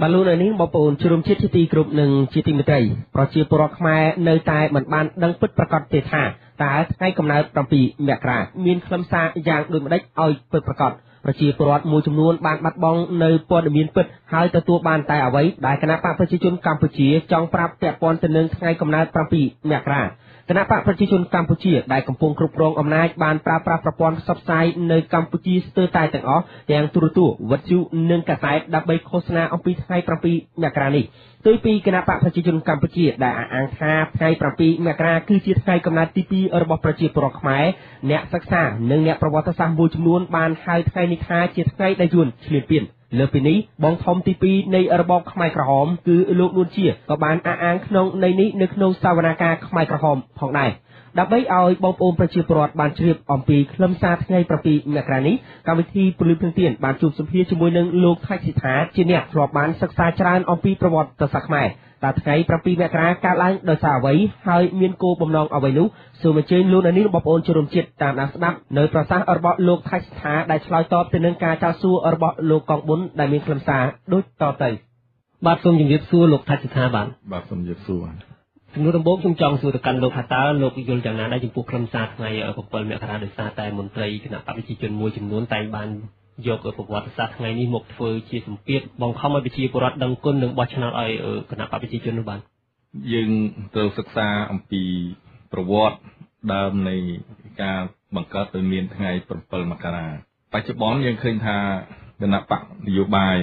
បាទលោកនៅនេះបងប្អូនជ្រុំជាតិជាទីគ្រប់និងជាទីមេត្រីប្រជាពលរដ្ឋខ្មែរនៅតែមិនបានដឹងពិតប្រាកដទេថាតើថ្ងៃកំណើត7មករាមានខ្លឹមសារយ៉ាងដូចម្តេចឲ្យពិតប្រាកដប្រជាពលរដ្ឋមួយចំនួនបានបាត់បង់នៅព័ត៌មានពិតហើយទទួលបានតែអ្វីដែលគណៈបកប្រជាជនកម្ពុជាចង់ប្រាប់ពាក់ព័ន្ធទៅនឹងថ្ងៃកំណើត7មករា គណៈបកប្រជាជនកម្ពុជាដែលកំពុងគ្រប់គ្រងអំណាចបានប្រើប្រាស់ប្រព័ន្ធផ្សព្វផ្សាយនៅកម្ពុជាស្ទើរតែទាំងអស់ទាំងទូរទស្សន៍វិទ្យុនិងកាសែតដើម្បីឃោសនាអំពីថ្ងៃ7មករានេះផ្ទុយពីគណៈបកប្រជាជនកម្ពុជាដែលអះអាងថាថ្ងៃ7មករាគឺជាថ្ងៃកំណើតទី2របស់ប្រជាពលរដ្ឋខ្មែរអ្នកសិក្សានិងអ្នកប្រវត្តិសាស្ត្រមួយចំនួនបានហៅថ្ងៃនេះថាជាថ្ងៃដែលយួនឈ្លានពាន លើពីនេះបងធំទី2នៃរបបខ្មែរក្រហមគឺលោកនួនជាក៏បានអះអាងក្នុងន័យនេះនៅក្នុងសវនកម្មខ្មែរក្រហមផងដែរ ដើម្បីឲ្យបងប្អូនប្រជាពលរដ្ឋបានជ្រាបអំពីខ្លឹមសារថ្ងៃ7មករានេះកម្មវិធីពលិភ្លឹងទៀនបានជួបសម្ភាសជាមួយនឹងលោកថៃសិដ្ឋាជាអ្នកធ្លាប់បានសិក្សាច្រើនអំពីប្រវត្តិសាស្ត្រខ្មែរតើថ្ងៃ7មករាកើតឡើងដោយសារអ្វីហើយមានគោលបំណងអ្វីនោះសូមអញ្ជើញលោកអ្នកនាងបងប្អូនចូលរួមជាតិតាមដានស្ដាប់នៅប្រសាសន៍របស់លោកថៃស្ថាដែលឆ្លើយតបទៅនឹងការចោទសួររបស់លោកកងប៊ុនដែលមានខ្លឹមសារដូចតទៅបាទសូមជម្រាបសួរលោកថៃស្ថាបាទបាទសូមជម្រាបសួរ ជំនួសដំបូងខ្ញុំចង់សួរទៅកាន់លោកថាតើលោកយល់យ៉ាងណាដែរចំពោះខ្លឹមសារថ្ងៃ7មករាដោយសារតែមន្ត្រីគណៈបព្វជិជនមួយចំនួនតែងបានយកប្រវត្តិសាស្ត្រថ្ងៃនេះមកធ្វើជាសម្ពាធបង្ខំឲ្យប្រជាពលរដ្ឋដឹងគុណនិងបោះឆ្នោតឲ្យគណៈបព្វជិជននោះបានយើងត្រូវសិក្សាអំពីប្រវត្តិដើមនៃការបង្កើតឲ្យមានថ្ងៃ7មករាបច្ចុប្បន្នយើងឃើញថាគណៈបកនយោបាយ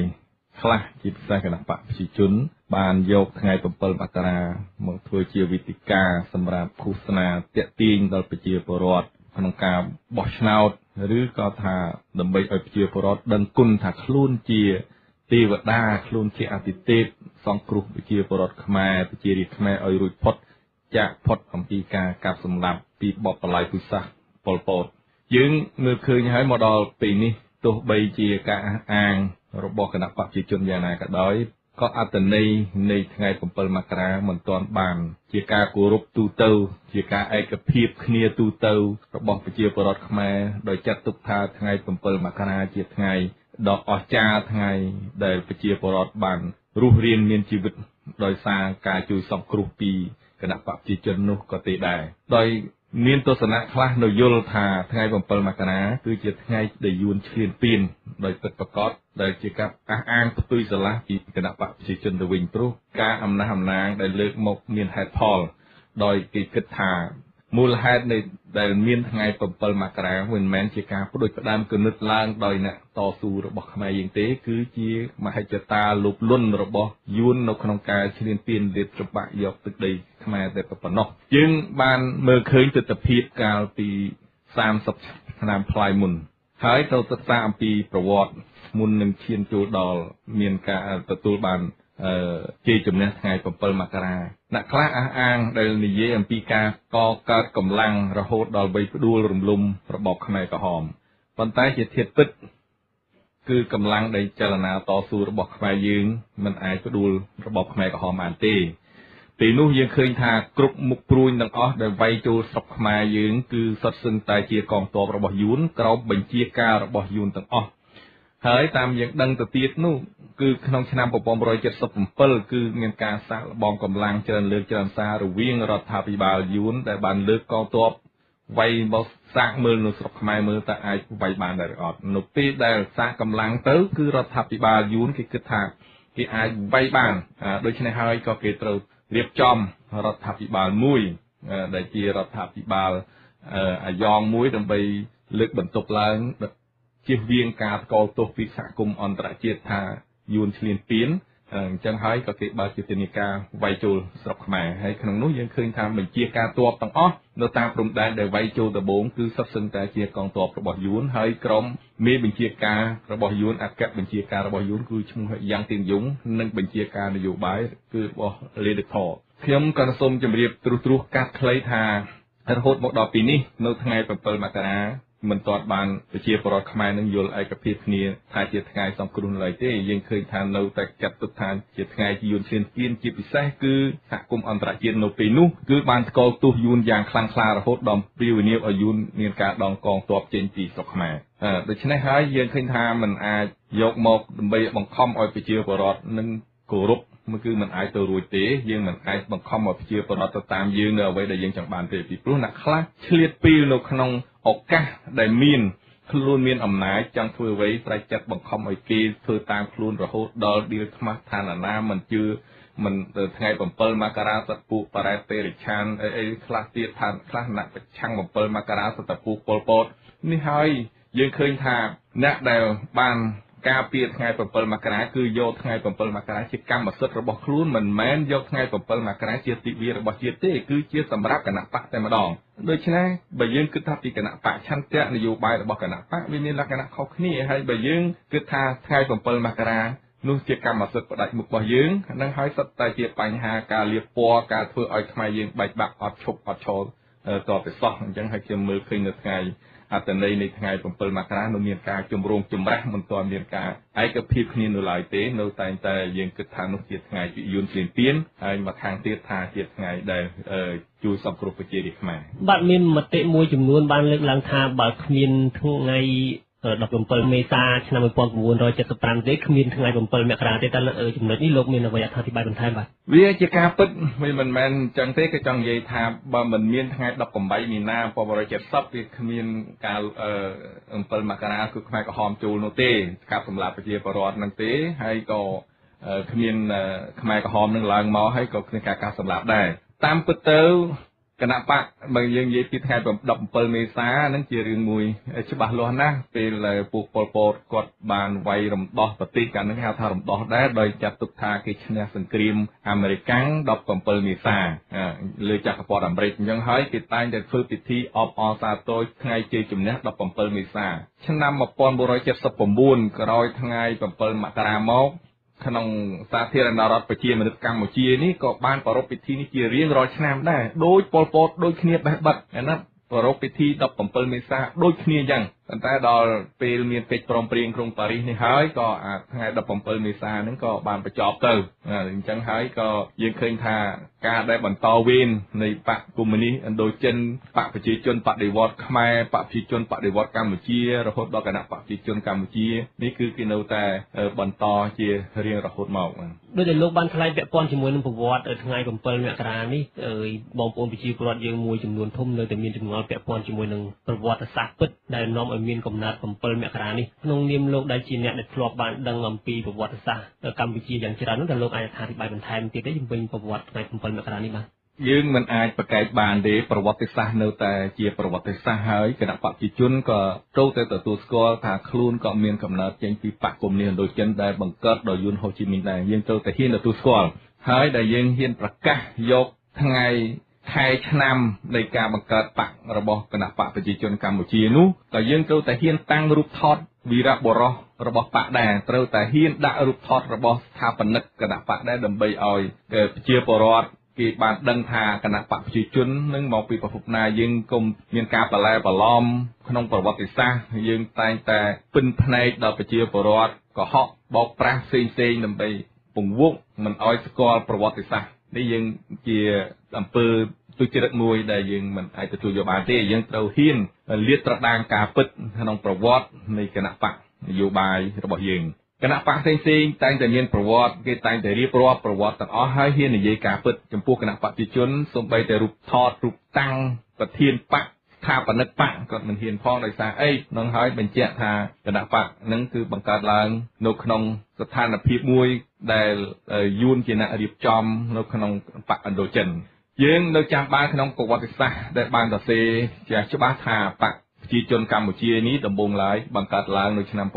ខ្លះជាពិសេសគណៈបកប្រជាជន បានយកថ្ងៃ7មករាមកធ្វើជាវិធីការសម្រាប់ឃោសនាតាក់ទាញដល់ប្រជាពលរដ្ឋក្នុងការបោះឆ្នោតឬក៏ថាដើម្បីឲ្យប្រជាពលរដ្ឋដឹងគុណថាខ្លួនជាទេវតាខ្លួនជាអតិទេពសង្គ្រោះប្រជាពលរដ្ឋខ្មែរប្រជារាស្ត្រខ្មែរឲ្យរួចផុតចាកផុតអំពីការកាប់សម្លាប់ពីបបបល័យពុសាសប៉ុលពតយើងមើលឃើញហើយមកដល់ពេលនេះទោះបីជាការអះអាងរបស់គណៈបព្វជិជនយ៉ាងណាក៏ដោយ ក៏អត្តន័យនៃថ្ងៃ7មករាមិនទាន់បាន ជាការគោរពទូទៅ ជាការឯកភាពគ្នាទូទៅរបស់ប្រជាពលរដ្ឋខ្មែរដោយចាត់ទុកថាថ្ងៃ7មករាជាថ្ងៃដ៏អស្ចារ្យថ្ងៃដែលប្រជាពលរដ្ឋបានរស់រានមានជីវិតដោយសារការជួយសង្គ្រោះពីគណៈបព្វជិជននោះក៏ទេដែរដោយមានទស្សនៈខ្លះនៅយល់ថាថ្ងៃ7មករាគឺជាថ្ងៃដែលយួនឈ្លានពាន ដោយពិតប្រាកដដែលជាការអះអាងផ្ទុយស្រឡះពីគណៈបកប្រជាជនទៅវិញព្រោះការអំណះអំណាងដែលលើកមកមានហេតុផល ដោយគេគិតថាមូលហេតុនៃដែលមានថ្ងៃ7មករាមិនមែនជាការបដិផ្ដាំគណិតឡើងដោយអ្នកតស៊ូរបស់ខ្មែរយើងទេ គឺជាមហិច្ឆតាលោភលន់របស់យួននៅក្នុងការឈ្លានពានលាតត្របាក់យកទឹកដីខ្មែរតែប៉ុណ្ណោះយើងបានមើលឃើញទស្សនវិជ្ជាកាលពី30ឆ្នាំប្លាយមុន ហើយទៅសិក្សាអំពីប្រវត្តិមុននឹងឈានចូលដល់មានការទទួលបានជ័យជំនះថ្ងៃ7មករាអ្នកខ្លះអះអាងដែលនិយាយអំពីការកកើតកម្លាំងរហូតដល់វ័យផ្ដួលរំលំរបបខ្មែរក្រហមប៉ុន្តែជាធាតុពិតគឺកម្លាំងដែលចលនាតស៊ូរបស់ខ្មែរយើងមិនអាចផ្ដួលរបបខ្មែរក្រហមបានទេ ពេលនោះយើងឃើញថាគ្រប់មុខព្រួញទាំងអស់ដែលវាយចូលស្រុកខ្មែរយើងគឺសុទ្ធសឹងតែជាកងទ័ពរបស់យួនក្រោមបញ្ជាការរបស់យួនទាំងអស់ហើយតាមយើងដឹងទៅទៀតនោះគឺក្នុងឆ្នាំ1977គឺមានការសាកល្បងកម្លាំងច្រើនលើកច្រើនសាររវាងរដ្ឋាភិបាលយួនដែលបានលើកកងទ័ពវាយមកសាកមើលនៅស្រុកខ្មែរមើលតើអាចវាយបានដែរឬអត់នៅពេលដែលសាកកម្លាំងទៅគឺរដ្ឋាភិបាលយួនគេគិតថាគេអាចវាយបានដូច្នេះហើយក៏គេត្រូវ រៀបចំរដ្ឋាភិបាលមួយ ដែលជារដ្ឋាភិបាលអាយ៉ងមួយដើម្បីលើកបន្ទប់ឡើងជៀសវាងការស្គាល់ទោសពីសហគមន៍អន្តរជាតិថាយួនឈ្លានពាន អញ្ចឹងហើយក៏គេបើកជាទិនាការវាយចូលស្រុកខ្មែរហើយក្នុងនោះយើងឃើញថាបញ្ជាការទ័ពទាំងអស់នៅតាមព្រំដែនដែលវាយចូលដំបូងគឺសុទ្ធសឹងតែជាកងទ័ពរបស់យួនហើយក្រុមមេបញ្ជាការរបស់យួនអគ្គបញ្ជាការរបស់យួនគឺឈ្មោះយ៉ាងទៀនយងនិងបញ្ជាការនយោបាយគឺរបស់លេដេថខ្ញុំក៏សូមជម្រាបទ្រុសទ្រុសកាត់ខ្លីថារហូតមកដល់ពេលនេះនៅថ្ងៃ7មករា មិនទាន់បានប្រជាពលរដ្ឋខ្មែរនឹងយល់ឯកភាពគ្នាថាជាថ្ងៃសង្គ្រោះឡើយទេយើងឃើញថានៅតែចាត់ទុកថាជាថ្ងៃយួនឈានទៀនជាពិសេសគឺសហគមន៍អន្តរជាតិនៅពេលនោះគឺបានស្គាល់ទោសយួនយ៉ាងខ្លាំងក្លារហូតដល់ព្រាវនាមឲ្យយួនមានការដងកងទ័ពចេញពីស្រុកខ្មែរដូច្នេះហើយយើងឃើញថាมันអាចយកមកដើម្បីបង្ខំឲ្យប្រជាពលរដ្ឋនឹងគោរពមកគឺมันអាចទៅរួចទេយើងមិនអាចបង្ខំឲ្យប្រជាពលរដ្ឋទៅតាមយើងនៅអ្វីដែលយើងចង់បានទេពីព្រោះអ្នកខ្លះឆ្លៀតពីនៅក្នុង ឱកាសដែលមានខ្លួនមានអំណាចចង់ធ្វើអ្វីប្រែចិត្តបង្ខំឲ្យគេធ្វើតាមខ្លួនរហូតដល់ឌីលខ្មាស់ឋានណាមិនជឿមិនថ្ងៃ7មករាសត្វពូបរ៉ែតេរិឆានអីអីខ្លះទៀតថាខ្លះអ្នកប្រឆាំង7មករាសត្វពូប៉ុលពតនេះហើយយើងឃើញថាអ្នកដែលបាន ការពារថ្ងៃ7មករាគឺយកថ្ងៃ7មករាជាកម្មសិទ្ធិរបស់ខ្លួនមិនមែនយកថ្ងៃ7មករាជាទិវារបស់ជាតិទេគឺជាសម្រាប់គណៈបកតែម្ដងដូច្នេះបើយើងគិតថាពីគណៈបកឆន្ទៈនយោបាយរបស់គណៈបកវាមានលក្ខណៈខុសគ្នាហើយបើយើងគិតថាថ្ងៃ7មករានោះជាកម្មសិទ្ធិផ្ដាច់មុខរបស់យើងនឹងហើយសុទ្ធតែជាបញ្ហាការលៀបពណ៌ការធ្វើឲ្យខ្មែរយើងបែកបាក់អត់ឈប់អត់ឈរតទៅសោះអញ្ចឹងហើយខ្ញុំមើលឃើញនៅថ្ងៃ អត្តន័យនៃថ្ងៃ7មករានៅមានការជំរងចម្រាស់មិនទាន់មានការឯកភាពគ្នានៅឡើយទេនៅតែងតែយើងគិតថានោះជាថ្ងៃពិយួនភ្លានពៀនហើយមកខាងទៀតថាជាថ្ងៃដែលជួយសង្គ្រោះប្រជារាស្ត្រខ្មែរបាទមានមតិមួយចំនួនបានលើកឡើងថាបើគ្មានថ្ងៃ 17មេសាឆ្នាំ1975ទេគ្មានថ្ងៃ7មករាទេតែចំណុចនេះលោកមានអ្វីអត្ថាធិប្បាយបន្ថែមបាទវាជាការពិតវាមិនមែនចឹងទេគឺចង់និយាយថាបើមិនមានថ្ងៃ18មីនា1970វាគ្មានការ7មករាគឺខ្មែរក្រហមចូលនោះទេកាប់សម្លាប់ប្រជាពលរដ្ឋនឹងទេហើយក៏គ្មានខ្មែរក្រហមនឹងឡើងមកហើយក៏គ្មានការកាប់សម្លាប់ដែរតាមពិតទៅ គណៈបកបើយើងនិយាយពីថ្ងៃ17មេសាហ្នឹងជារឿងមួយច្បាស់លាស់ណាស់ពេលពួកប៉ុលពតគាត់បានវាយរំដោះប្រទេសកាលហ្នឹងហៅថារំដោះដែរដោយចាត់ទុកថាគេឈ្នះសង្គ្រាមអាមេរិក17មេសាលើចក្រពត្តិអាមេរិកអញ្ចឹងហើយគេតែងតែធ្វើពិធីអបអរសាទរថ្ងៃជ័យជំនះ17មេសាឆ្នាំ1979ក្រោយថ្ងៃ7មករាមក ក្នុងសាធារណរដ្ឋប្រជាមានិតកម្ពុជានេះក៏បានប្រារព្ធពិធីនេះជារៀងរាល់ឆ្នាំដែរដោយប៉ុលពតដូចគ្នាបេះបិទណាប្រារព្ធពិធី17មេសាដូចគ្នាអញ្ចឹង ប៉ុន្តែដល់ពេលមានកិច្ចព្រមព្រៀងក្រុងប៉ារីសនេះហើយក៏ថ្ងៃ17មេសាហ្នឹងក៏បានបញ្ចប់ទៅអញ្ចឹងហើយក៏យើងឃើញថាការដែលបន្តវេននៃបកកុម្មុយនីសឥណ្ឌូចិនបកប្រជាជនបដិវត្តខ្មែរបកប្រជាជនបដិវត្តកម្ពុជារហូតដល់គណៈបកប្រជាជនកម្ពុជានេះគឺគេនៅតែបន្តជារៀងរហូតមកដូចដែលលោកបានថ្លែងពាក់ព័ន្ធជាមួយនឹងប្រវត្តិថ្ងៃ7មករានេះបងប្អូនប្រជាពលរដ្ឋយើងមួយចំនួនធំនៅតែមានចម្ងល់ពាក់ព័ន្ធជាមួយនឹងប្រវត្តិសាស្ត្រពិតដែលនាំឲ្យមានកំណត់7មករានេះក្នុងនាមលោកដែលជាអ្នកដែលធ្លាប់បានដឹងអំពីប្រវត្តិសាស្ត្រកម្ពុជាយ៉ាងច្រើននោះតើលោកអាចអធិប្បាយបន្ថែមទៀតទេជំវិញប្រវត្តិថ្ងៃ7មករានេះបាទយើងមិនអាចប្រកែកបានទេប្រវត្តិសាស្ត្រនៅតែជាប្រវត្តិសាស្ត្រហើយគណៈបព្វជិជនក៏ត្រូវតែទទួលស្គាល់ថាខ្លួនក៏មានកំណើតចេញពីបកគមនេះឥណ្ឌូចិនដែលបង្កើតដោយយួនហូជីមីនដែរយើងត្រូវតែហ៊ានទទួលស្គាល់ហើយដែលយើងហ៊ានប្រកាសយកថ្ងៃ ខែឆ្នាំនៃការបង្កើតបករបស់គណៈបកប្រជាជនកម្ពុជានោះក៏យើងត្រូវតែហ៊ានតាំងរូបថតវីរៈបុរសរបស់បកដែរត្រូវតែហ៊ានដាក់រូបថតរបស់ស្ថាបនិកគណៈបកដែរដើម្បីឲ្យប្រជាពលរដ្ឋគេបានដឹងថាគណៈបកប្រជាជននឹងមកពីប្រភពណាយើងគុំមានការប្រឡែប្រឡំក្នុងប្រវត្តិសាស្ត្រយើងតែងតែពិនភ្នែកដល់ប្រជាពលរដ្ឋកុហកបោកប្រាស់ផ្សេងផ្សេងដើម្បីពង្វក់មិនឲ្យស្គាល់ប្រវត្តិសាស្ត្រនេះយើងជាអំពើ ទុច្ចរិតមួយដែលយើងមិនអាចទទួលយកបានទេយើងត្រូវហ៊ានលាតត្រដាងការពិតក្នុងប្រវត្តិនៃគណៈបកនយោបាយរបស់យើងគណៈបកផ្សេងផ្សេងតែងតែមានប្រវត្តិគេតែងតែរៀបរាប់ប្រវត្តិទាំងអស់ហើយហ៊ាននិយាយការពិតចំពោះគណៈបព្វជិជនសូម្បីតែរូបថតរូបតាំងប្រធានបកស្ថាបនិកបកគាត់មិនហ៊ានផងដោយសារអីនឹងហើយបញ្ជាក់ថាគណៈបកនឹងគឺបង្កើតឡើងនៅក្នុងស្ថានភាពមួយដែលយួនជាអ្នករៀបចំនៅក្នុងបកឥណ្ឌូចិន យើងនៅចាំបានក្នុងប្រវត្តិសាស្ត្រដែលបានសរសេរជាច្បាស់ថាបកប្រជាជនកម្ពុជានេះដំបូងឡើយបង្កើតឡើងនៅឆ្នាំ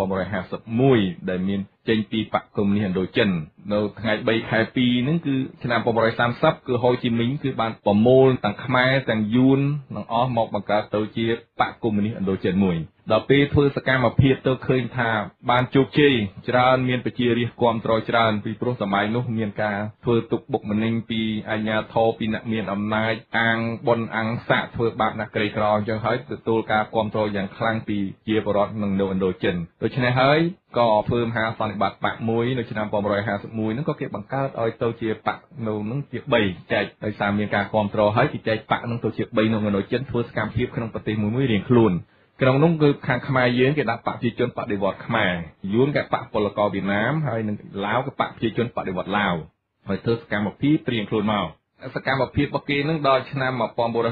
1951ដែលមាន ចេញពីបកកុម្មុយនីសឥណ្ឌូចិននៅថ្ងៃ3ខែ2ហ្នឹងគឺឆ្នាំ1930គឺហូជីមីញគឺបានប្រមូលទាំងខ្មែរទាំងយួនទាំងអស់មកបង្កើតទៅជាបកកុម្មុយនីសឥណ្ឌូចិនមួយដល់ពេលធ្វើសកម្មភាពទៅឃើញថាបានជោគជ័យច្រើនមានប្រជារាស្ត្រគ្រប់គ្រងច្រើនពីព្រោះសម័យនោះមានការធ្វើទុកបុកម្នេញពីអាជ្ញាធរពីអ្នកមានអំណាចអាងបុនអាំងសាក់ធ្វើបាបអ្នកក្រីក្រអញ្ចឹងហើយទទួលការគ្រប់គ្រងយ៉ាងខ្លាំងពីជាបរដ្ឋនឹងនៅឥណ្ឌូចិនដូច្នេះហើយ ក៏ធ្វើមហាសន្និបាតបកមួយនៅឆ្នាំ1951ហ្នឹងក៏គេបង្កើតឲ្យទៅជាបកនៅហ្នឹងជា3ចែកដោយសារមានការគ្រប់គ្រងហើយគេចែកបកហ្នឹងទៅជា3នៅឥណ្ឌូចិនធ្វើសកម្មភាពក្នុងប្រទេសមួយមួយរៀងខ្លួនក្នុងនោះគឺខាងខ្មែរយើងគេដាក់បកប្រជាជនបដិវត្តខ្មែរយួនគេបកពលករវៀតណាមហើយនឹងឡាវគេបកប្រជាជនបដិវត្តឡាវហើយធ្វើសកម្មភាពព្រៀងខ្លួនមក សកម្មភាពរបស់គេនឹងដល់ឆ្នាំ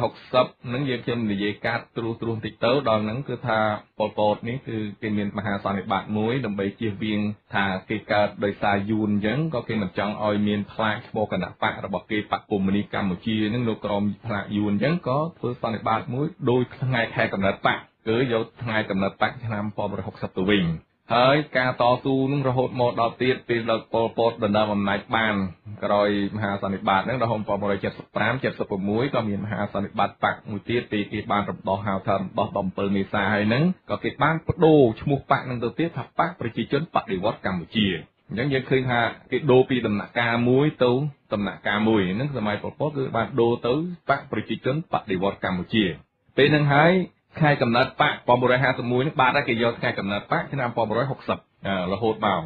1960នឹងយើងខ្ញុំនិយាយកាត់ត្រួសត្រួសបន្តិចទៅដល់ហ្នឹងគឺថាប៉ុលពតនេះគឺគេមានមហាសន្និបាតមួយដើម្បីជៀសវាងថាគេកើតដោយសារយួនអញ្ចឹងក៏គេមិនចង់ឲ្យមានផ្លាកឈ្មោះគណៈបករបស់គេបកកុម្មុយនីកម្ពុជានឹងនៅក្រោមផ្លាកយួនអញ្ចឹងក៏ធ្វើសន្និបាតមួយដោយថ្ងៃខែកំណត់បកគឺយកថ្ងៃកំណត់បកឆ្នាំ1960ទៅវិញ ហើយការតស៊ូនឹងរហូតមកដល់ទៀតពេលដល់ប៉ុលពតដណ្ដើមអំណាចបានក្រោយមហាសន្និបាតហ្នឹងរហូត1975 76ក៏មានមហាសន្និបាតបកមួយទៀតពេលគេបានរំដោះហៅថារំដោះ17មេសាហើយហ្នឹងក៏គេបានបដូរឈ្មោះបកហ្នឹងទៅទៀតថាបកប្រជាជនបដិវត្តកម្ពុជាអញ្ចឹងយើងឃើញថាគេដូរពីដំណាក់កាលមួយទៅដំណាក់កាលមួយហ្នឹងសម័យប៉ុលពតគឺបានដូរទៅបកប្រជាជនបដិវត្តកម្ពុជាពេលហ្នឹងហើយ ថ្ងៃកំណត់បក1951នេះបាទគេយកថ្ងៃកំណត់បកឆ្នាំ1960រហូតមក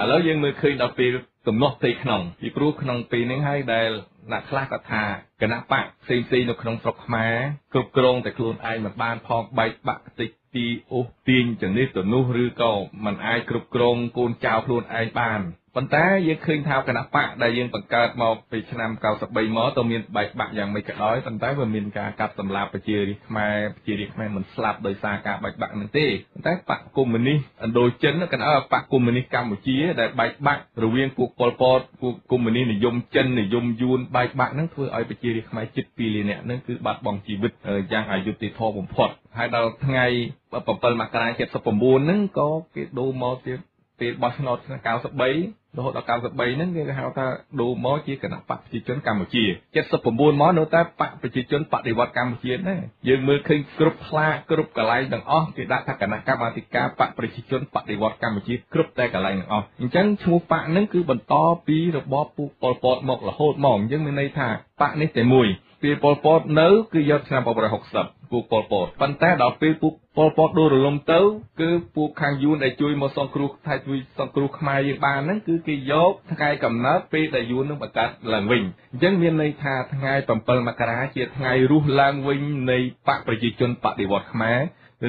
ឥឡូវយើងមើលឃើញដល់ពេលទំនាស់ផ្ទៃក្នុងពីព្រោះក្នុងពេលនេះហើយដែលអ្នកខ្លះក៏ថាគណៈបកផ្សេងផ្សេងនៅក្នុងស្រុកខ្មែរគ្រប់គ្រងតែខ្លួនឯងមិនបានផងបែកបាក់តិចទីអូសទាញទាំងនេះទៅនោះឬក៏មិនអាចគ្រប់គ្រងកូនចៅខ្លួនឯងបាន ប៉ុន្តែយើងឃើញថាគណៈបកដែលយើងបង្កើតមកពីឆ្នាំ93មកទៅមានបែកបាក់យ៉ាងម៉េចក៏ដោយប៉ុន្តែវាមានការកាប់សម្លាប់ប្រជារាស្ត្រខ្មែរប្រជារាស្ត្រខ្មែរមិនស្លាប់ដោយសារការបែកបាក់នឹងទេប៉ុន្តែបកកុម្មុយនីសឥណ្ឌូចិនក៏នៅបកកុម្មុយនីសកម្ពុជាដែលបែកបាក់រវាងពួកប៉ុលពតពួកកុម្មុយនីសនិយមចិននិយមយួនបែកបាក់នឹងធ្វើឲ្យប្រជារាស្ត្រខ្មែរជិត2លាននាក់នឹងគឺបាត់បង់ជីវិតយ៉ាងអយុត្តិធម៌បំផុតហើយដល់ថ្ងៃ7មករា79ហ្នឹងក៏គេដូរមកទៀត ពេលបោះឆ្នោតឆ្នាំ93រហូតដល់93ហ្នឹងគេហៅថាដូរមកជាគណៈបកប្រជាជនកម្ពុជា79មកនៅតែបកប្រជាជនបដិវត្តកម្ពុជាដែរយើងមើលឃើញគ្រប់ផ្លាកគ្រប់កន្លែងទាំងអស់គេដាក់ថាគណៈកម្មាធិការបកប្រជាជនបដិវត្តកម្ពុជាគ្រប់តែកន្លែងទាំងអស់អញ្ចឹងឈ្មោះបកហ្នឹងគឺបន្តពីរបបពូប៉ុលពតមករហូតមកអញ្ចឹងមានន័យថាបកនេះតែមួយ ពេលប៉ុលពតនៅគឺយកឆ្នាំ1960ពួកប៉ុលពតប៉ុន្តែដល់ពេលពួកប៉ុលពតដួលរលំទៅ គឺពួកខាងយួនដែលជួយមកសង្គ្រោះថៃជួយសង្គ្រោះខ្មែរយើងបានហ្នឹងគឺគេយកថ្ងៃកំណើតពេលដែលយួននឹងបង្កើតឡើងវិញអញ្ចឹងមានន័យថាថ្ងៃ7មករាជាថ្ងៃរស់ឡើងវិញនៃបកប្រជាជនបដិវត្តខ្មែរ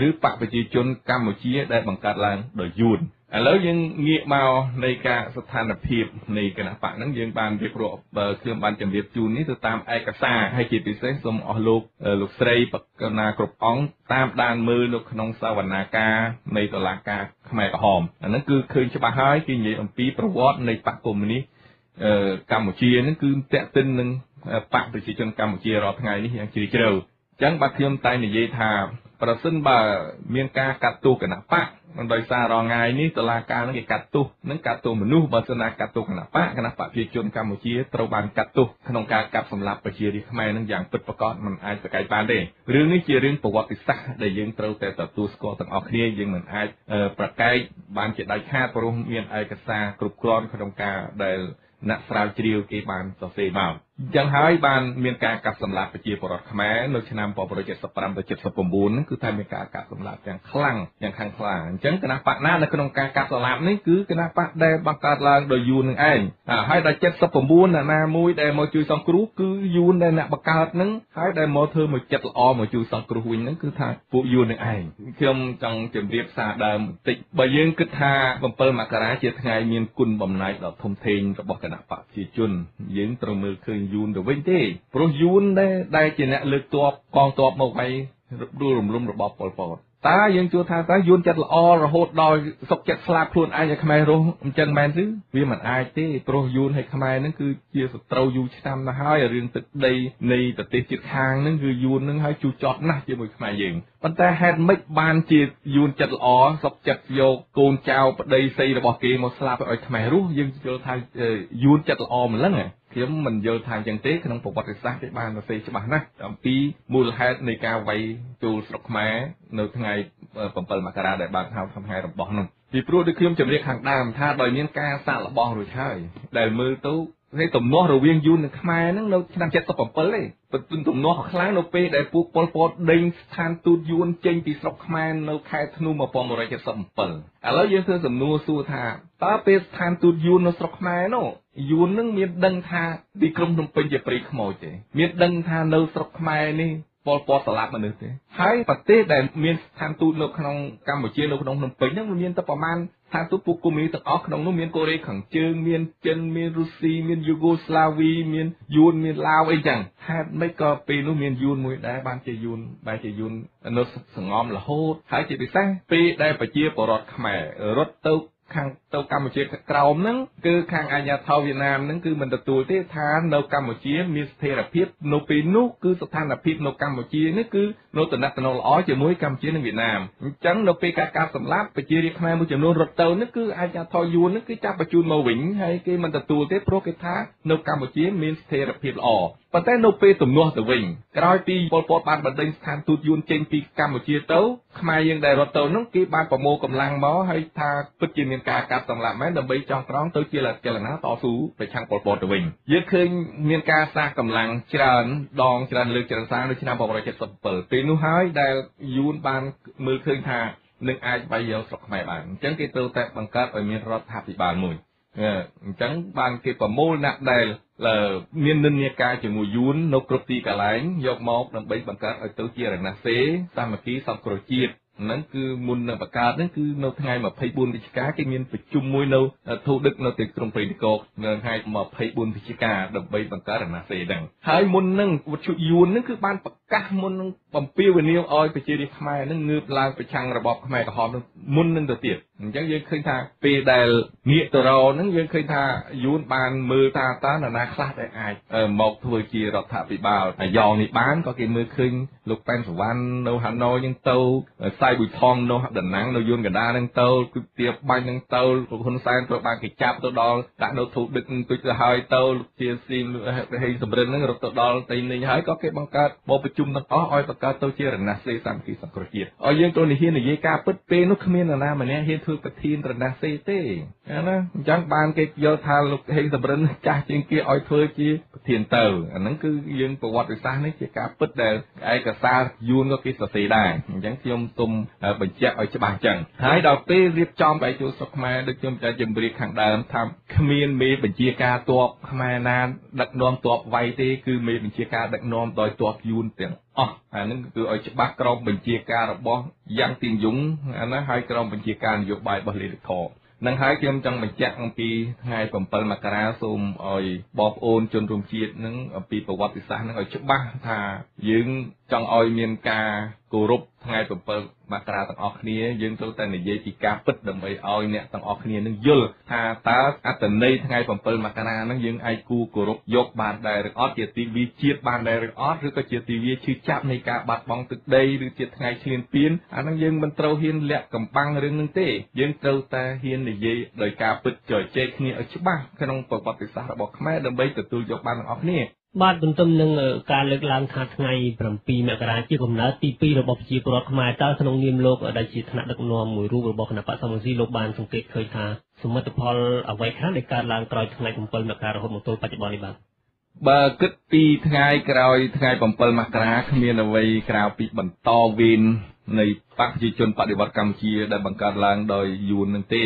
ឬបកប្រជាជនកម្ពុជាដែលបង្កើតឡើងដោយយួន ឥឡូវយើងងាកមកនៃការស្ថានភាពនៃគណៈបកហ្នឹងយើងបានរៀបរាប់ខ្ញុំបានជម្រាបជូននេះទៅតាមឯកសារហើយជាពិសេសសូមអស់លោកលោកស្រីបកណាគ្រប់អង្គតាមដានមើលនៅក្នុងសវនាការនៃតុលាការខ្មែរក្រហមអាហ្នឹងគឺឃើញច្បាស់ហើយគេនិយាយអំពីប្រវត្តិនៃបកកុម្មុយនីសកម្ពុជាហ្នឹងគឺតេតិននឹងបកប្រជាជនកម្ពុជារាល់ថ្ងៃនេះយ៉ាងជ្រាលជ្រៅអញ្ចឹងបាទខ្ញុំតែនិយាយថា ប្រសិនបើមានការកាត់ទោសគណៈបកមិនដោយសាររងាយនេះតឡាការនឹងគេកាត់ទោសនឹងកាត់ទោសមនុស្សបើសិនណាកាត់ទោសគណៈបកគណៈបកប្រជាជនកម្ពុជាត្រូវបានកាត់ទោសក្នុងការកាប់សម្លាប់ប្រជារាស្ត្រខ្មែរនឹងយ៉ាងពិតប្រាកដមិនអាចប្រកែកបានទេរឿងនេះជារឿងប្រវត្តិសាស្ត្រដែលយើងត្រូវតែទទួលស្គាល់ទាំងអស់គ្នាយើងមិនអាចប្រកែកបានជាដាច់ខាតព្រោះមានឯកសារគ្រប់គ្រាន់ក្នុងការដែលអ្នកស្រាវជ្រាវគេបានសរសេរមក អញ្ចឹងហើយបានមានការកាប់សម្លាប់ប្រជាពលរដ្ឋខ្មែរនៅឆ្នាំ1975ទៅ79ហ្នឹងគឺថាមានការកាប់សម្លាប់យ៉ាងខ្លាំងយ៉ាងខ្លាំងខ្លាអញ្ចឹងគណៈបកណានៅក្នុងការកាប់សម្លាប់នេះគឺគណៈបកដែលបង្កើតឡើងដោយយួននឹងឯងហើយដល់79អ្នកណាមួយដែលមកជួយសង្គ្រោះគឺយួនដែលអ្នកបង្កើតហ្នឹងហើយដែលមកធ្វើមកចិត្តល្អមកជួយសង្គ្រោះវិញហ្នឹងគឺថាពួកយួននឹងឯងខ្ញុំចង់ជម្រាបសារដើមបន្តិចបើយើងគិតថា7មករាជាថ្ងៃមានគុណបំណាច់ដ៏ធំធេងរបស់គណៈបកប្រជាជនយើងត្រូវមើលឃើញយួនទៅវិញទេព្រោះយួនដែលដែលជាអ្នកលើកទ័ពកងទ័ពមកវាយដួលរំលំរបបប៉ុលពតតើយើងជួថាតើយួនចិត្តល្អរហូតដល់សុកចិត្តស្លាប់ខ្លួនឯងឲ្យខ្មែររស់អញ្ចឹងមែនទេវាមិនអាចទេព្រោះយួនឲ្យខ្មែរនឹងគឺជាសត្រូវយូរឆ្នាំណាស់ហើយរឿងទឹកដីនៃប្រទេសជិតខាងនឹងគឺយួននឹងឲ្យជួចចត់ណាស់ជាមួយខ្មែរយើងប៉ុន្តែហេតុម៉េចបានជាយួនចិត្តល្អសុកចិត្តយកកូនចៅប្តីស្រីរបស់គេមកស្លាប់ឲ្យខ្មែររស់យើងយល់ថាយួនចិត្តល្អម្លឹង ខ្ញុំមិនយល់ថាអញ្ចឹងទេក្នុងប្រវត្តិសាស្ត្រគេបានសរសេរច្បាស់ណាស់អំពីមូលហេតុនៃការវាយចូលស្រុកខ្មែរនៅថ្ងៃ7មករាដែលបានហៅថាថ្ងៃរបស់នោះពីព្រោះដូចខ្ញុំជម្រាបខាងដើមថាដោយមានការសាកល្បងរួចហើយដែលមើលទៅនៃទំនាស់រវាងយួននិងខ្មែរហ្នឹងនៅឆ្នាំ77ទេប៉ុន្តែទំនាស់ខ្លាំងនៅពេលដែលពួកប៉ុលពតដេញស្ថានទូតយួនចេញពីស្រុកខ្មែរនៅខែធ្នូ1977ឥឡូវយើងធ្វើសំណួរសួរថាតើពេលស្ថានទូតយួននៅស្រុកខ្មែរនោះ យួននឹងមានដឹងថាទីក្រុងភ្នំពេញជាព្រៃខ្មោចទេមានដឹងថានៅស្រុកខ្មែរនេះពលពតស្លាប់មនុស្សទេហើយប្រទេសដែលមានស្ថានទូតនៅក្នុងកម្ពុជានៅក្នុងភ្នំពេញហ្នឹងមានតែប្រមាណស្ថានទូតពួកកុម្មុយនីទាំងអស់ក្នុងនោះមានកូរ៉េខាងជើងមានចិនមានរុស្ស៊ីមានយូហ្គោស្លាវីមានយួនមានឡាវអីចឹងហេតុម៉េចក៏ពេលនោះមានយួនមួយដែរបានជាយួនបែរជាយួននៅសងំរហូតហើយជាពិសេសពេលដែលប្រជាពលរដ្ឋខ្មែររត់ទៅ ខាងទៅកម្ពុជាក្រោមហ្នឹងគឺខាងអាជ្ញាធរវៀតណាមហ្នឹងគឺមិនទទួលទេថានៅកម្ពុជាមានស្ថិរភាពនៅពេលនោះគឺស្ថានភាពនៅកម្ពុជានេះគឺនៅតំណែងល្អជាមួយកម្ពុជានិងវៀតណាមអញ្ចឹងនៅពេលការកាប់សម្លាប់ប្រជារាស្ត្រខ្មែរមួយចំនួនរត់ទៅនេះគឺអាជ្ញាធរយួននេះគឺចាប់បញ្ជូនមកវិញហើយគេមិនទទួលទេព្រោះគេថានៅកម្ពុជាមានស្ថិរភាពល្អប៉ុន្តែនៅពេលទំនាស់ទៅវិញក្រោយពីប៉ុលពតបានបណ្ដេញស្ថានទូតយួនចេញពីកម្ពុជាទៅខ្មែរយើងដែលរត់ទៅនោះគេបានប្រមូលកម្លាំងមកហើយថាពិតជាមានការកាប់សម្លាប់មែនដើម្បីចង់ក្រងទៅជាចលនាតស៊ូប្រឆាំងប៉ុលពតទៅវិញយើងឃើញមានការសាកកម្លាំងច្រើនដងច្រើនលើកច្រើនសារនៅឆ្នាំ1977ពេលនោះហើយដែលយួនបានមើលឃើញថានឹងអាចវាយយកស្រុកខ្មែរបានអញ្ចឹងគេត្រូវតែបង្កើតឲ្យមានរដ្ឋាភិបាលមួយអញ្ចឹងបានគេប្រមូលអ្នកដែលមាននិន្នាការជាមួយយួននៅគ្រប់ទីកន្លែងយកមកដើម្បីបង្កើតឲ្យទៅជារណសេសាមគ្គីសង្គ្រោះជាតិ ហ្នឹងគឺមុននឹងបង្កើតហ្នឹងគឺនៅថ្ងៃ24វិច្ឆិកាគេមានប្រជុំមួយនៅធូដឹកនៅទីក្រុងព្រៃនគរនៅថ្ងៃ24វិច្ឆិកាដើម្បីបង្កើតរណសេហ្នឹងហើយមុនហ្នឹងវត្ថុយួនហ្នឹងគឺបានប្រកាសមុននឹងបំពេញវិនិយោគឲ្យប្រជារាស្ត្រខ្មែរហ្នឹងងើបឡើងប្រឆាំងរបបខ្មែរក្រហមហ្នឹងមុននឹងទៅទៀតអញ្ចឹងយើងឃើញថាពេលដែលងាកទៅរហ្នឹងយើងឃើញថាយួនបានមើលថាតើនរណាខ្លះដែលអាចមកធ្វើជារដ្ឋាភិបាលហើយយ៉ងនេះបានក៏គេមើលឃើញលោកប៉ែនសវណ្ណនៅហាណូយហ្នឹងទៅសៃប៊ុយថងនៅដណាំងនៅយួនកណ្ដាលហ្នឹងទៅគឺទៀបបាញ់ហ្នឹងទៅលោកហ៊ុនសែនត្រូវបានគេចាប់ទៅដល់ដាក់នៅធូបដឹកទុចទៅហើយទៅលោកជាស៊ីហេងសំរិនហ្នឹងរត់ទៅដល់ទីនេះហើយក៏គេបង្កើតបបប្រជុំទាំងអស់ឲ្យបង្កើតទៅជារណសេរីសាមគ្គីសង្គ្រោះជាតិឲ្យយើងទៅនិយាយនិយាយការពិតពេលនោះគ្មាននរណាម្នាក់ហ៊ានធ្វើប្រធានរណសេរីទេណាអញ្ចឹងបានគេយល់ថាលោកហេងសំរិនចាស់ជាងគេឲ្យធ្វើជាប្រធានទៅអាហ្នឹងគឺយើងប្រវត្តិសាស្ត្រនេះជាការពិតដែលឯកសារយួនក៏គេសរសេរដែរអញ្ចឹងខ្ញុំសូមបញ្ជាក់ឲ្យច្បាស់អញ្ចឹងហើយដល់ពេលរៀបចំបែបចូលស្រុកខ្មែរដូចខ្ញុំចាជម្រាបខាងដើមថាគ្មានមេបញ្ជាការតបខ្មែរណាដឹកនាំតបវាយទេគឺមេបញ្ជាការដឹកនាំដោយតបយួនទាំងអស់អានឹងគឺឲ្យច្បាស់ក្រមបញ្ជាការរបស់យ៉ាងទីងយុងអាណាហើយក្រមបញ្ជាការនយោបាយរបស់លេខខនឹងហើយខ្ញុំចង់បញ្ជាក់អំពីថ្ងៃ7មករាសូមឲ្យបងប្អូនជនរួមជាតិនឹងអំពីប្រវត្តិសាស្ត្រនឹងឲ្យច្បាស់ថាយើង ចង់ឲ្យមានការគោរពថ្ងៃ7មករាទាំងអស់គ្នាយើងត្រូវតែនិយាយពីការពិតដើម្បីឲ្យអ្នកទាំងអស់គ្នានឹងយល់ថាតើអត្តន័យថ្ងៃ7មករាហ្នឹងយើងអាចគូគោរពយកបានដែរឬអត់ជាទីវាជាតិបានដែរឬអត់ឬក៏ជាទីវាឈឺចាប់នៃការបាត់បង់ទឹកដីឬជាថ្ងៃឈ្លានពានអាហ្នឹងយើងមិនត្រូវហ៊ានលាក់កំបាំងរឿងហ្នឹងទេយើងត្រូវតែហ៊ាននិយាយដោយការពិតជជែកគ្នាឲ្យច្បាស់ក្នុងប្រវត្តិសាស្ត្ររបស់ខ្មែរដើម្បីទទួលយកបានទាំងអស់គ្នា បាទទន្ទឹមនឹងការលើកឡើងថាថ្ងៃ7មករាជាកំណើតទី2របស់ប្រជាពលរដ្ឋខ្មែរតើក្នុងនាមលោកដែលជាថ្នាក់ដឹកនាំមួយរូបរបស់គណៈបកសមាជិកលោកបានសង្កេតឃើញថាសមិទ្ធផលអ្វីខ្លះដែលកើតឡើងក្រោយថ្ងៃ7មករារហូតមកទល់បច្ចុប្បន្ននេះបាទបើគិតពីថ្ងៃក្រោយថ្ងៃ7មករាគ្មានអ្វីក្រៅពីបន្តវេននៃបកប្រជាជនបដិវត្តកម្ពុជាដែលបង្កើតឡើងដោយយួននឹងទេ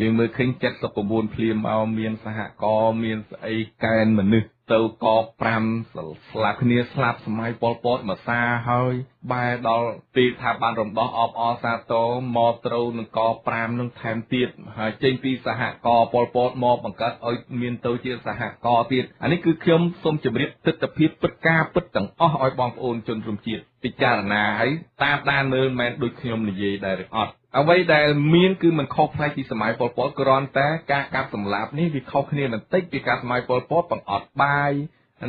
យើងមើលឃើញ79ភ្លាមមកមានសហគមន៍មានស្អីកែនមនុស្ស ទៅក5ស្លាប់គ្នាស្លាប់សម័យប៉ុលពតមួយសាហើយ បែរដល់ទីថាបានរំដោះអបអសាទរមកត្រូវនឹងក5នឹងថែមទៀតហើយចេញពីសហគមន៍ប៉ុលពតមកបង្កើតឲ្យមានទៅជាសហគមន៍ទៀតអានេះគឺខ្ញុំសូមជម្រាបទស្សនវិជ្ជាពិតការពិតទាំងអស់ឲ្យបងប្អូនជនរួមជាតិពិចារណាហើយតាមដានមើលមិនដូចខ្ញុំនិយាយដែរឬអត់ អ្វីដែលមានគឺមិនខុសផ្នែកពីសម័យប៉ុលពតគ្រាន់តែការកាប់សម្លាប់នេះវាខុសគ្នាបន្តិចពីការសម័យប៉ុលពតបង្អត់បាយ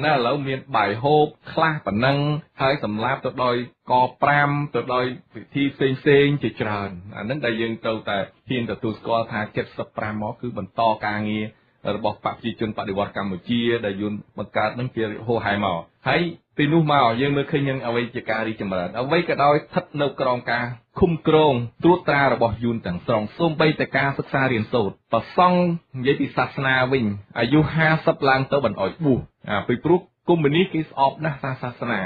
ណាឥឡូវមានបាយហូបខ្លះប៉ុណ្ណឹងហើយសម្រាប់ទៅដោយក5ទៅដោយវិធីផ្សេងផ្សេងជាច្រើនអានឹងដែលយើងត្រូវតែហ៊ានទទួលស្គាល់ថា75មកគឺបន្តការងាររបស់បព្វជិជនបដិវត្តកម្ពុជាដែលយន្តបង្កើតនឹងជាហោហែមកហើយពីនោះមកយើងមើលឃើញនឹងអ្វីជាការរីកចម្រើនអ្វីក៏ដោយស្ថិតនៅក្រោមការ ឃុំក្រងត្រួតត្រារបស់យួនទាំងស្រុងសូម្បីតែការសិក្សារៀនសូត្រប្រសង់និយាយពីសាសនាវិញអាយុ50ឡើងទៅបន្តឲ្យបួសអាពីព្រោះកុម្មុយនីសគេស្អប់ណាស់សាសនា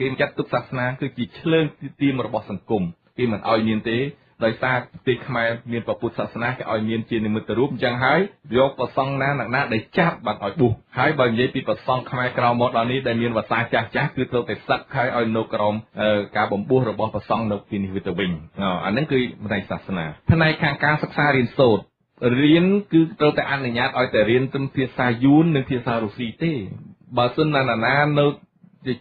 គេចាត់ទុកសាសនាគឺជាឆ្លើងទីទាមរបស់សង្គមគេមិនឲ្យមានទេ ដោយសារប្រទេសខ្មែរមានពុទ្ធសាសនាគេឲ្យមានជានិមិត្តរូបអញ្ចឹងហើយយកប្រសង់ណាណាណាដែលចាប់បាត់ឲ្យបុះហើយបើនិយាយពីប្រសង់ខ្មែរក្រៅមកដល់នេះដែលមានភាសាចាស់ចាស់គឺត្រូវតែសឹកហើយឲ្យនៅក្រមការបំពោះរបស់ប្រសង់នៅទីនេះទៅវិញអាហ្នឹងគឺផ្នែកសាសនាផ្នែកខាងការសិក្សារៀនសូត្ររៀនគឺត្រូវតែអនុញ្ញាតឲ្យតែរៀនទាំងភាសាយួននិងភាសារុស្ស៊ីទេបើសិនណាណានៅ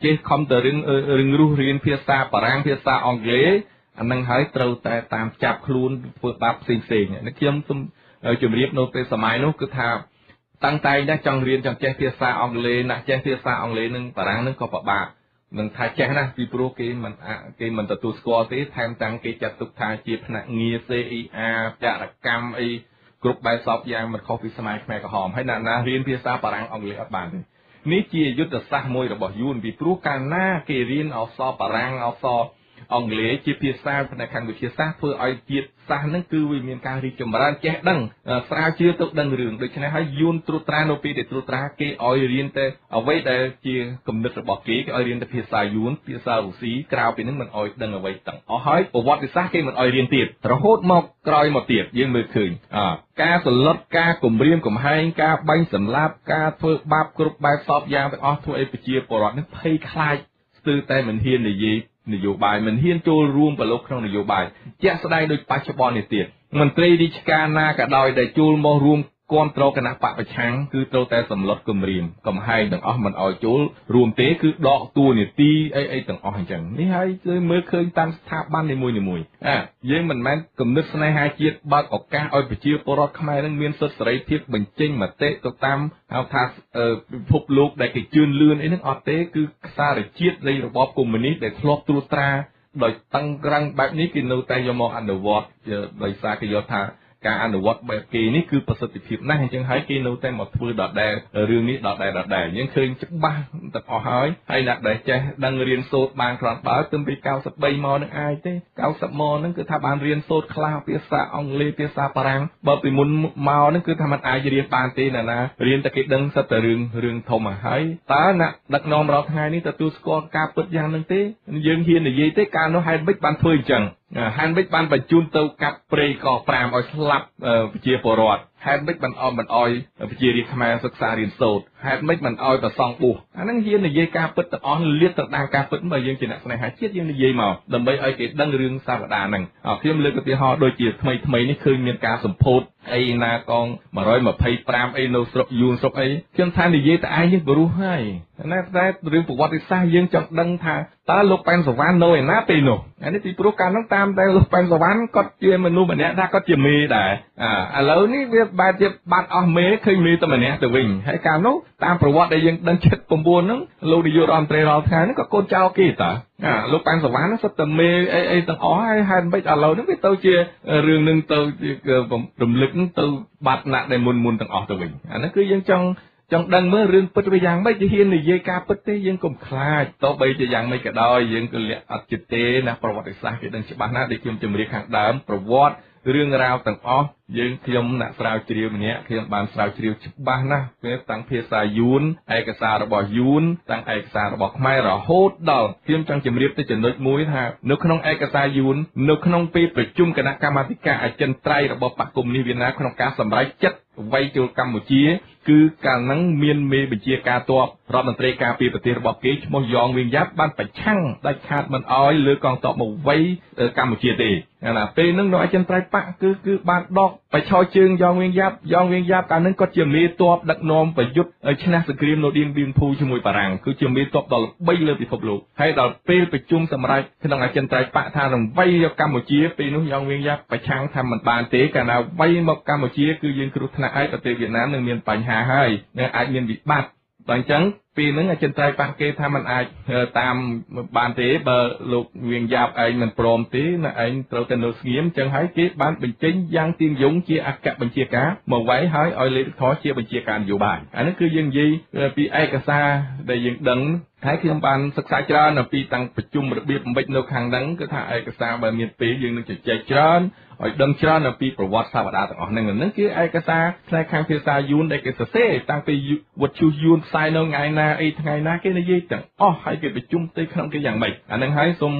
ចេះខំទៅរឿងរឿងរស់រៀនភាសាបារាំងភាសាអង់គ្លេស អានឹងហើយត្រូវតែតាមចាប់ខ្លួនធ្វើបាបផ្សេងផ្សេងនេះខ្ញុំសូមជម្រាបនៅពេលសម័យនោះគឺថាតាំងតែងណាចង់រៀនចង់ចេះភាសាអង់គ្លេសណាចេះភាសាអង់គ្លេសនឹងបារាំងនឹងក៏ពិបាកនឹងថាចេះណាពីព្រោះគេមិនគេមិនទទួលស្គាល់ទេថែមទាំងគេចាត់ទុកថាជាផ្នែកងារ CER ចរកម្មអីគ្រប់បែបសពយ៉ាងមិនខុសពីសម័យខ្មែរក្រហមហើយណាណារៀនភាសាបារាំងអង់គ្លេសអត់បានទេនេះជាយុទ្ធសាស្ត្រមួយរបស់យួនពីព្រោះកាលណាគេរៀនអក្សរបារាំងអក្សរ អង់គ្លេសជាភាសាផ្នែកខាងវិទ្យាសាស្ត្រធ្វើឲ្យជាតិសាសន៍ហ្នឹងគឺវាមានការរីកចម្រើនចេះដឹងស្រាវជ្រាវទៅដឹងរឿងដូច្នេះហើយយួនត្រួតត្រានៅពេលដែលត្រួតត្រាគេឲ្យរៀនតែអ្វីដែលជាគំនិតរបស់គេគេឲ្យរៀនតែភាសាយួនភាសារុស្ស៊ីក្រៅពីហ្នឹងមិនឲ្យដឹងអ្វីទាំងអស់ហើយប្រវត្តិសាស្ត្រគេមិនឲ្យរៀនទៀតរហូតមកក្រោយមកទៀតយើងមើលឃើញការសន្លត់ការគំរាមកំហែងការបាញ់សម្លាប់ការធ្វើបាបគ្រប់បែបសពយ៉ាងទាំងអស់ធ្វើឲ្យប្រជាពលរដ្ឋនឹងភ័យខ្លាចស្ទើរតែមិនហ៊ាននិយាយ នយោបាយមិនហ៊ានចូលរួមប្រឡូកក្នុងនយោបាយជាក់ស្ដែងដូចបច្ចុប្បន្ននេះទៀតមន្ត្រីរាជការណាក៏ដោយដែលចូលមករួម គាំទ្រគណៈបកប្រឆាំងគឺត្រូវតែសម្លុតគម្រាមកំហែងទាំងអស់មិនអោយចូលរួមទេគឺដកតួនាទីអីអីទាំងអស់អញ្ចឹងនេះហើយគឺមើលឃើញតាមស្ថាប័ននីមួយៗអាយើងមិនមែនគំនិតស្នេហាជាតិបើកឱកាសឲ្យប្រជាពលរដ្ឋខ្មែរនឹងមានសិទ្ធិសេរីភាពបញ្ចេញមតិទៅតាមហៅថាពិភពលោកដែលគេជឿនលឿនអីហ្នឹងអត់ទេគឺខ្សារជាតិនៃរបបកុម្មុយនីសដែលធ្លាប់ត្រួតត្រាដោយតឹងក្រាំងបែបនេះគេនៅតែយកមកអនុវត្តដោយសារគេយកថា ការអនុវត្តបែបគេនេះគឺប្រសិទ្ធភាពណាស់អញ្ចឹងហើយគេនៅតែមកធ្វើដដែលរឿងនេះដដែលដដែលយើងឃើញច្បាស់ទាំងអស់ហើយហើយអ្នកដែលចេះដឹងរៀនសូត្របានគ្រាន់បើទើបពី93មកនឹងអាចទេ90មកហ្នឹងគឺថាបានរៀនសូត្រខ្លះភាសាអង់គ្លេសភាសាបារាំងបើពីមុនមកហ្នឹងគឺថាมันអាចរៀនបានទេណាណារៀនតែគេដឹងសិតតែរឿងរឿងធំហើយតើអ្នកដឹកនាំរាល់ថ្ងៃនេះទទួលស្គាល់ការពិតយ៉ាងហ្នឹងទេយើងហ៊ាននិយាយទេការនោះហេតុម៉េចបានធ្វើអញ្ចឹង ហានវិចបានបញ្ជូនទៅកាប់ព្រៃក5ឲ្យស្លាប់ប្រជាពលរដ្ឋ ហេតុម៉េចមិនអមមិនអោយប្រជារាស្ត្រខ្មែរសិក្សារៀនសូត្រហេតុម៉េចមិនអោយប្រសងបុះអាហ្នឹងយើងនិយាយការពិតទាំងអស់លាតត្រដាងការពិតបើយើងជាអ្នកស្នេហាជាតិយើងនិយាយមកដើម្បីឲ្យគេដឹងរឿងសាវតាហ្នឹងខ្ញុំលើកឧទាហរណ៍ដូចជាថ្មីថ្មីនេះឃើញមានការសម្ពោធអីណាកង125អីនៅស្រុកយួនស្រុកអីខ្ញុំថានិយាយតែឯងយើងបរុះហើយណាតែរឿងប្រវត្តិសាស្ត្រយើងចង់ដឹងថាតើលោកប៉ែនសវណ្ណនៅឯណាពេលនោះអានេះពីព្រោះកាលនោះតាមតែលោកប៉ែនសវណ្ណគាត់ជាមនុស្សម្នាក់ថាគាត់ជាមេដែរអាឥឡូវនេះវាបែរជាបាត់អស់មេឃើញមេតែម្នាក់ទៅវិញហើយកាលនោះតាមប្រវត្តិដែលយើងដឹងចិត្ត9ហ្នឹងលោកនាយករដ្ឋមន្ត្រីរាល់ថ្ងៃហ្នឹងក៏កូនចៅគេតាអាលោកប៉ែនសវណ្ណសុទ្ធតែមេអីអីទាំងអស់ហើយហេតុមិនឥឡូវហ្នឹងវាទៅជារឿងនឹងទៅរំលឹកទៅបាត់ណាក់ដែលមុនមុនទាំងអស់ទៅវិញអាហ្នឹងគឺយើងចង់ចង់ដឹងមើលរឿងពិតវាយ៉ាងម៉េចជាហ៊ាននិយាយការពិតទេយើងកុំខ្លាចតបីជាយ៉ាងម៉េចក៏ដោយយើងក៏លាក់អត់ចិត្តទេណាប្រវត្តិសាស្ត្រគេដឹងច្បាស់ណាស់ដូចខ្ញុំជម្រាបខាងដើមប្រវត្តិរឿងរ៉ាវទាំងអស់ យើងខ្ញុំអ្នកស្រាវជ្រាវម្នាក់ខ្ញុំបានស្រាវជ្រាវច្បាស់ណាស់ពេលតាំងភាសាយួនឯកសាររបស់យួនតាំងឯកសាររបស់ខ្មែររហូតដល់ខ្ញុំចង់ជម្រាបទៅចំណុចមួយថានៅក្នុងឯកសារយួននៅក្នុងពេលប្រជុំគណៈកម្មាធិការអចិន្ត្រៃយ៍របស់បកគុំនេះវៀតណាមក្នុងការសម្រេចចិត្តវាយចូលកម្ពុជា គឺកាលហ្នឹងមានមេបញ្ជាការទ័ពរដ្ឋមន្ត្រីការពារប្រទេសរបស់គេឈ្មោះយ៉ងវៀងយ៉ាប់បានប្រឆាំងដាច់ខាតមិនអោយលើកងទ័ពមកវាយកម្ពុជាទេណាពេលហ្នឹងនៅអចិន្ត្រៃយ៍បកគឺគឺបានដក បិឆោជើងយ៉ងវៀងយ៉ាប់យ៉ងវៀងយ៉ាប់កាលហ្នឹងគាត់ជាមេទ័ពដឹកនាំប្រយុទ្ធឈ្នះសង្គ្រាមនៅឌៀងបៀងភូជាមួយបារាំងគឺជាមេទ័ពដ៏ល្បីលើពិភពលោកហើយដល់ពេលប្រជុំសម្រាប់ក្នុងអចិន្ត្រៃយ៍បកថានឹងវាយយកកម្ពុជាពេលនោះយ៉ងវៀងយ៉ាប់ប្រឆាំងថាមិនបានទេកាលណាវាយមកកម្ពុជាគឺយើងគ្រោះថ្នាក់ហើយប្រទេសវៀតណាមនឹងមានបញ្ហាហើយនឹងអាចមានវិបត្តិបើអញ្ចឹងពេលហ្នឹងអចិន្ត្រៃយ៍ប៉ះគេថាมันអាចតាមបានទេបើលោកវៀងយ៉ាប់ឯងមិនព្រមទេណាឯងត្រូវតែនៅស្ងៀមចឹងហើយគេបានបញ្ចេញយ៉ាងទៀងយងជាអគ្គបញ្ជាការមកវាយហើយឲ្យលេខខជាបញ្ជាការនយោបាយអានេះគឺយើងនិយាយពីឯកសារដែលយើងដឹងហើយខ្ញុំបានសិក្សាច្រើនអំពីតាំងប្រជុំរបៀបបំពេញនៅខាងហ្នឹងគឺថាឯកសារបើមានពេលយើងនឹងជជែកច្រើនឲ្យដឹងច្រើនអំពីប្រវត្តិសាវតាទាំងអស់ហ្នឹងហ្នឹងគឺឯកសារផ្នែកខាងភាសាយួនដែលគេសរសេរតាំងពីវត្តជុះយួនផ្សាយនៅថ្ងៃណាអីថ្ងៃណាគេនិយាយទាំងអស់ហើយគេប្រជុំផ្ទៃក្នុងគេយ៉ាងម៉េចអាហ្នឹងហើយសូម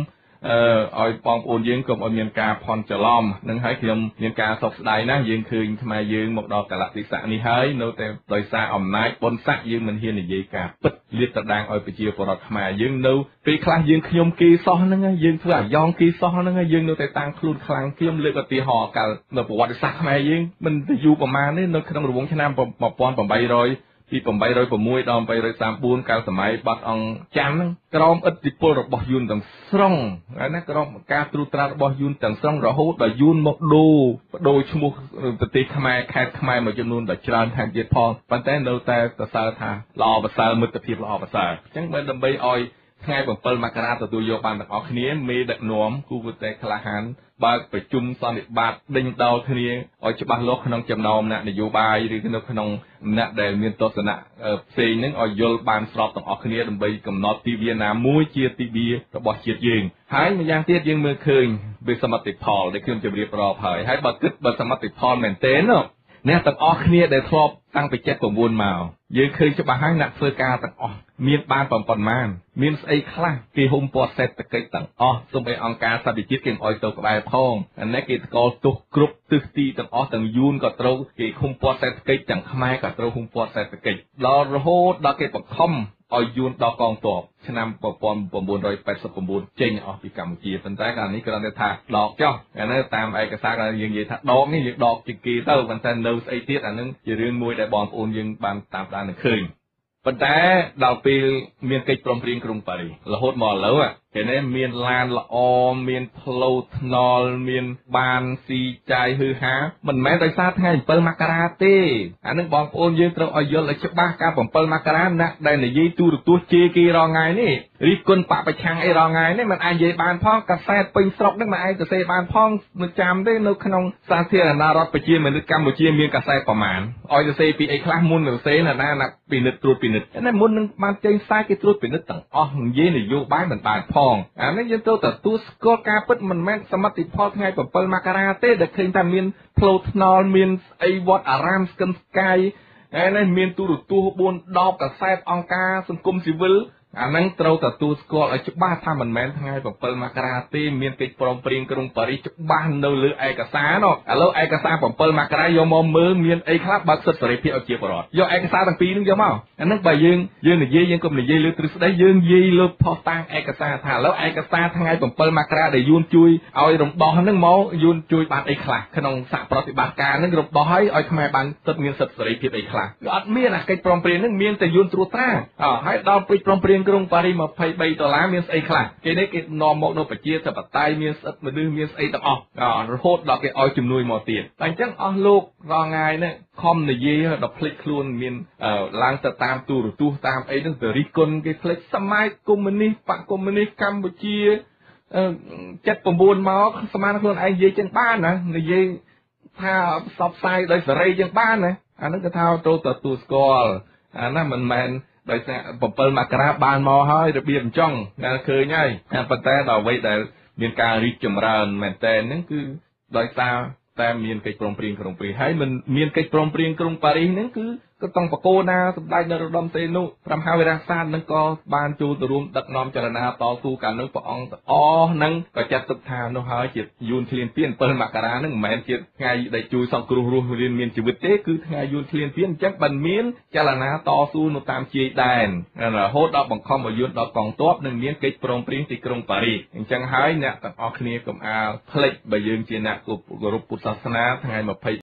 អឺឲ្យបងប្អូនយើងកុំឲ្យមានការផន់ច្រឡំនឹងហើយខ្ញុំមានការសោកស្ដាយណាស់យើងឃើញខ្មែរយើងមកដល់កលៈទេសៈនេះហើយនៅតែដោយសារអំណាចបុណ្យស័ក្តិយើងមិនហ៊ាននិយាយការពិតលាតត្រដាងឲ្យប្រជាពលរដ្ឋខ្មែរយើងនៅពេលខ្លះយើងខ្ញុំគេសោះហ្នឹងយើងធ្វើអាយ៉ងគេសោះហ្នឹងយើងនៅតែតាំងខ្លួនខ្លាំងខ្ញុំលើកឧទាហរណ៍កាលនៅប្រវត្តិសាស្ត្រខ្មែរយើងមិនទៅយូរប្រហែលទេនៅក្នុងរង្វង់ឆ្នាំ1800 ពី806ដល់834កាលសម័យបាត់អង្គចាន់ហ្នឹងក្រោមឥទ្ធិពលរបស់យួនទាំងស្រុងណាក្រោមការត្រួតត្រារបស់យួនទាំងស្រុងរហូតដល់យួនមកដូរបដូរឈ្មោះប្រទេសខ្មែរខេត្តខ្មែរមួយចំនួនដ៏ច្រើនថែមទៀតផងប៉ុន្តែនៅតែសរសើរថាល្អប្រសើរមិត្តភាពល្អប្រសើរអញ្ចឹងបើដើម្បីឲ្យ ថ្ងៃ7មករាទទួលយកបានទាំងអស់គ្នាមេដឹកនាំគូប្រទេសក្លាហានបើកប្រជុំសន្និបាតដេញដោលគ្នាឲ្យច្បាស់លាស់ក្នុងចំណោមអ្នកនយោបាយឬនៅក្នុងអ្នកដែលមានទស្សនៈផ្សេងហ្នឹងឲ្យយល់បានស្របទាំងអស់គ្នាដើម្បីកំណត់ទិវាណាមួយជាទិវារបស់ជាតិយើងហើយម្យ៉ាងទៀតយើងមើលឃើញវាសមិទ្ធផលដែលខ្ញុំជម្រាបរាប់ហើយហើយបើគិតបើសមិទ្ធផលមែនទេណាអ្នកទាំងអស់គ្នាដែលធ្លាប់ តាំងពី79មកយើងឃើញច្បាស់ហើយអ្នកធ្វើការទាំងអស់មានបានប៉ុន្មានមានស្អីខ្លះគេហុំព័ទ្ធសេដ្ឋកិច្ចទាំងអស់សូម្បីអង្គការសន្តិជាតិគេឲ្យទៅក្បែរផងអានេះគេស្គាល់ទុះគ្រប់ទិសទីទាំងអស់ទាំងយួនក៏ត្រូវគេហុំព័ទ្ធសេដ្ឋកិច្ចទាំងខ្មែរក៏ត្រូវហុំព័ទ្ធសេដ្ឋកិច្ចដល់រហូតដល់គេបង្ខំ ឲ្យយួនដល់កងទ័ពឆ្នាំ1989ចេញអស់ពីកម្ពុជាប៉ុន្តែកាលនេះគ្រាន់តែថាដកចោះអានេះតាមឯកសារគាត់យើងនិយាយថាដកនេះយើងដកជាគេទៅប៉ុន្តែនៅស្អីទៀតអានឹងជារឿងមួយដែលបងប្អូនយើងបានតាមដាននឹងឃើញប៉ុន្តែដល់ពេលមានកិច្ចព្រមព្រៀងក្រុងប៉ារីសរហូតមកឥឡូវ គេនេះមានឡានល្អមានផ្លូវថ្នល់មានបានស៊ីចាយហឺហាមិនមែនដោយសារថ្ងៃ7មករាទេអានឹងបងប្អូនយើងត្រូវឲ្យយល់ឲ្យច្បាស់ការ7មករាណាដែលនិយាយទូរទស្សន៍ជេរគេរងថ្ងៃនេះរិះគន់បពប្រឆាំងអីរងថ្ងៃនេះមិនអាចនិយាយបានផងកាសែតពេញស្រុកនឹងមិនអាចទៅសេបានផងនៅចាំទេនៅក្នុងសាធារណរដ្ឋប្រជាមានិតកម្ពុជាមានកាសែតប្រមាណឲ្យទៅសេពីអីខ្លះមុនទៅសេណាណាពិនិត្យត្រួតពិនិត្យតែមុននឹងបានចេញខ្សែគេត្រួតពិនិត្យទាំងអស់និយាយនយោបាយមិនបានផងផងអានេះយើងត្រូវទទួលស្គាល់ការពិតមិនមែនសមិទ្ធផលថ្ងៃ7មករាទេដែលឃើញថាមានផ្លូវថ្នល់មានស្អីវត្តអារាមស្គិនស្កាយហើយនេះមានទូរទស្សន៍4ដបកសែតអង្គការសង្គមស៊ីវិល អាហ្នឹងត្រូវទទួលស្គាល់ឲ្យច្បាស់ថាមិនមែនថ្ងៃ7មករាទេមានកិច្ចព្រមព្រៀងក្រុងប៉ារីសច្បាស់នៅលើឯកសារនោះឥឡូវឯកសារ7មករាយកមកមើលមានអីខ្លះបើកសិទ្ធិសេរីភាពឲ្យជាបរដ្ឋយកឯកសារទាំងពីរហ្នឹងយកមកអាហ្នឹងបើយើងយើងនិយាយយើងកុំនិយាយលើទ្រឹស្ដីយើងនិយាយលើផុសតាំងឯកសារថាឥឡូវឯកសារថ្ងៃ7មករាដែលយួនជួយឲ្យរំដោះហ្នឹងមកយួនជួយបានអីខ្លះក្នុងសហប្រតិបត្តិការហ្នឹងរំដោះឲ្យឲ្យខ្មែរបានសិទ្ធិមានសិទ្ធិសេរីភាពអីខ្លះគឺអត់មានអាកិច្ចព្រមព្រៀងហ្នឹងមានតែយួនត្រួតត្រាហើយដល់ពេជ្រព្រមព្រៀងក្រុងប៉ារីស23ដុល្លារមានស្អីខ្លះគេនេះគេនាំមកនៅប្រជាធិបតេយ្យមានស្អិតមនុស្សមានស្អីទាំងអស់រហូតដល់គេឲ្យជំនួយមកទៀតតែអញ្ចឹងអស់លោករងងាយនេះខំនិយាយដល់ភ្លេចខ្លួនមានឡើងទៅតាមទូរទស្សន៍តាមអីហ្នឹងទៅរិះគន់គេភ្លេចសម័យកុម្មុយនីសបកកុម្មុយនីសកម្ពុជា79មកស្មានខ្លួនឯងនិយាយចឹងបានណានិយាយថាផ្សព្វផ្សាយដោយសេរីចឹងបានណាអាហ្នឹងគឺថាត្រូវទទួលស្គាល់អាហ្នឹងមិនមែន ដោយសារ7មករាបានមកហើយរបៀបអញ្ចឹងតែឃើញហើយប៉ុន្តែដល់អ្វីដែលមានការរីកចម្រើនមែនតើហ្នឹងគឺដោយសារតែមានកិច្ចព្រមព្រៀងក្រុងប៉ារីសហើយមិនមានកិច្ចព្រមព្រៀងក្រុងប៉ារីសហ្នឹងគឺ ទៅតង់បកោណាសម្ដេចនរោត្តមសីហនុព្រះមហាវីរសាស្ត្រនឹងក៏បានចូលទៅរួមដឹកនាំចលនាតស៊ូកាលនោះព្រះអង្គទាំងអស់នឹងក៏ចាត់ទុកថានោះហើយជាយូនធ្លានពាន7មករានឹងមិនមែនជាថ្ងៃដែលជួយសង្គ្រោះរស់រានមានជីវិតទេគឺថ្ងៃយូនធ្លានពានអញ្ចឹងបានមានចលនាតស៊ូនៅតាមជាយដែនរហូតដល់បង្ខំឲ្យយន្តដល់កងទ័ពនឹងមានកិច្ចព្រមព្រៀងទីក្រុងប៉ារីសអញ្ចឹងហើយអ្នកទាំងអស់គ្នាកុំអាលភ្លេចបើយើងជាអ្នកគ្រប់ពុទ្ធសាសនាថ្ងៃ